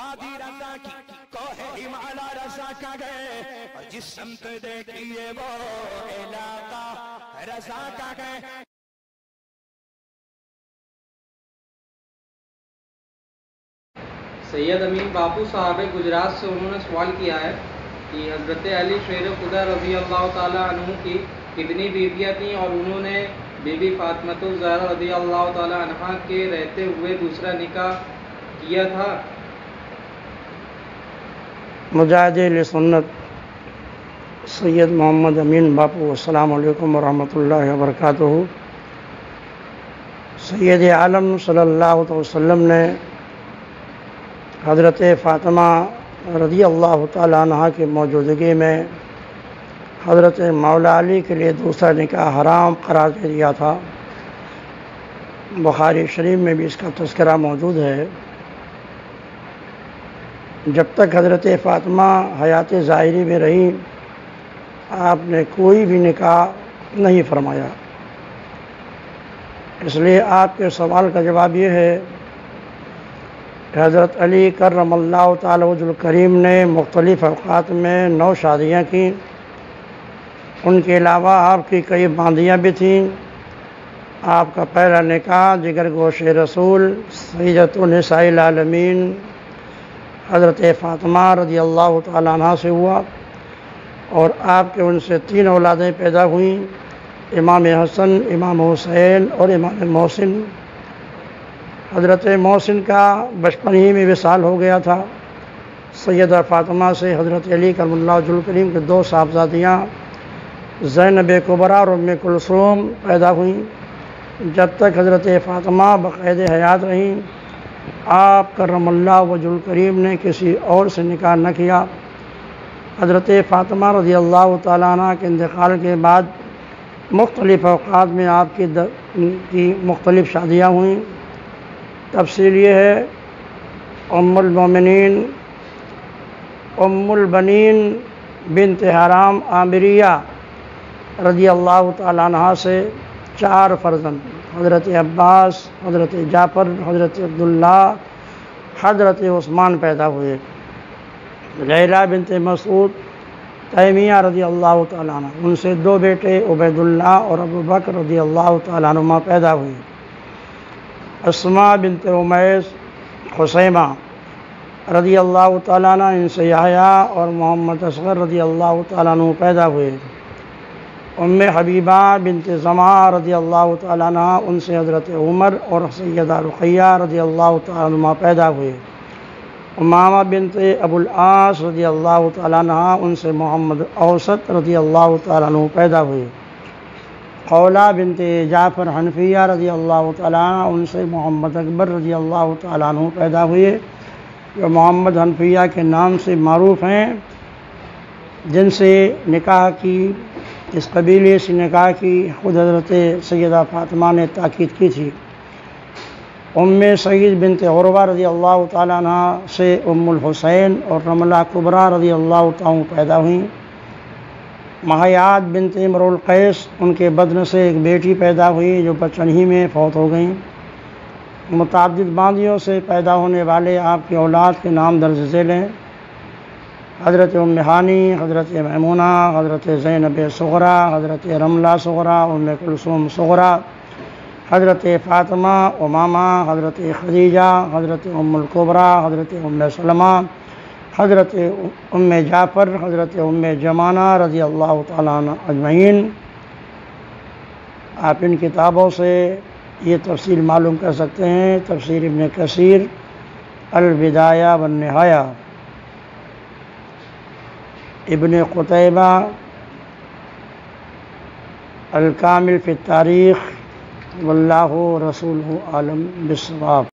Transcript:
وادی رضا کی کوہ ہمالا رضا کا گئے اور جس سمت دیکھئے وہ علاقہ رضا کا گئے۔ سید امین باپو صاحب گجرات سے انہوں نے سوال کیا ہے کہ حضرت علی شیر خدا رضی اللہ تعالیٰ عنہ کی کتنی بیویاں تھیں اور انہوں نے بی بی فاطمت الزہرا رضی اللہ تعالیٰ عنہ کے رہتے ہوئے دوسرا نکاح کیا تھا؟ مجاہد سنت سید محمد امین باپو، السلام علیکم ورحمۃ اللہ وبرکاتہ۔ سید عالم صلی اللہ علیہ وسلم نے حضرت فاطمہ رضی اللہ تعالیٰ عنہ کی موجودگی میں حضرت مولا علی کے لیے دوسرا نکاح حرام قرار دے دیا تھا۔ بخاری شریف میں بھی اس کا تذکرہ موجود ہے۔ جب تک حضرت فاطمہ حیات ظاہری میں رہی، آپ نے کوئی بھی نکاح نہیں فرمایا۔ اس لیے آپ کے سوال کا جواب یہ ہے کہ حضرت علی کرم اللہ تعالی وج الکریم نے مختلف اوقات میں نو شادیاں کیں۔ ان کے علاوہ آپ کی کئی باندیاں بھی تھیں۔ آپ کا پہلا نکاح جگر گوش رسول سیدت النساء العالمین حضرت فاطمہ رضی اللہ تعالیٰ عنہ سے ہوا اور آپ کے ان سے تین اولادیں پیدا ہوئیں۔ امام حسن، امام حسین اور امام محسن۔ حضرت محسن کا بچپن ہی میں وصال ہو گیا تھا۔ سیدہ فاطمہ سے حضرت علی کرم اللہ جل کریم کے دو صاحبزادیاں زینب قبرا اور ام کلثوم پیدا ہوئیں۔ جب تک حضرت فاطمہ بقید حیات رہیں آپ کرم اللہ وج کریم نے کسی اور سے نکاح نہ کیا۔ حضرت فاطمہ رضی اللہ تعالیٰ عنہ کے انتقال کے بعد مختلف اوقات میں آپ کی کی مختلف شادیاں ہوئیں۔ تفصیل یہ ہے، ام المومنین ام البنین بنت حرام عامریہ رضی اللہ تعالیٰ عنہ سے چار فرزند۔ حضرت عباس، حضرت جعفر، حضرت عبداللہ، حضرت عثمان پیدا ہوئے۔ لیلہ بنت مسعود، تیمیہ رضی اللہ تعالیٰ عنہ، ان سے دو بیٹے عبید اللہ اور ابو بکر رضی اللہ تعالیٰ عنہ پیدا ہوئے۔ اسما بنت عمیس حسیمہ رضی اللہ تعالیٰ عنہ، ان سے یحییٰ اور محمد اصغر رضی اللہ تعالیٰ عنہ پیدا ہوئے۔ ام حبیبہ بنت زما رضی اللہ تعالیٰ عنہ، ان سے حضرت عمر اور سیدہ رقیہ رضی اللہ تعالیٰ عنہ پیدا ہوئے۔ امامہ بنت ابو العاص رضی اللہ تعالیٰ عنہ، ان سے محمد اوسط رضی اللہ تعالیٰ عنہ پیدا ہوئے۔ قولہ بنت جعفر حنفیہ رضی اللہ تعالیٰ عنہ، ان سے محمد اکبر رضی اللہ تعالیٰ عنہ پیدا ہوئے۔ جو محمد حنفیہ کے نام سے معروف ہیں، جن سے نکاح کی اس قبیلے سے نکاح کی خود حضرت سیدہ فاطمہ نے تاکید کی تھی۔ ام سعید بنت عروہ رضی اللہ تعالیٰ عنہ سے ام الحسین اور رملہ قبرہ رضی اللہ تعالیٰ پیدا ہوئیں۔ مہیات بنت امر القیس، ان کے بدن سے ایک بیٹی پیدا ہوئی جو بچن ہی میں فوت ہو گئیں۔ متعدد باندیوں سے پیدا ہونے والے آپ کی اولاد کے نام درج ذیل ہیں۔ حضرت امہانی حضرت میمونہ، حضرت زینب صغرا، حضرت رملہ صغرا، ام کلثوم صغرا، حضرت فاطمہ، امامہ، حضرت خدیجہ، حضرت ام القبرا حضرت ام سلمہ، حضرت ام جعفر، حضرت ام جمانہ رضی اللہ تعالیٰ عنہ اجمعین۔ آپ ان کتابوں سے یہ تفصیل معلوم کر سکتے ہیں، تفسیر ابن کثیر، البدایہ والنہایہ۔ ابن قتيبة الكامل في التاريخ والله رسوله أعلم بالصواب.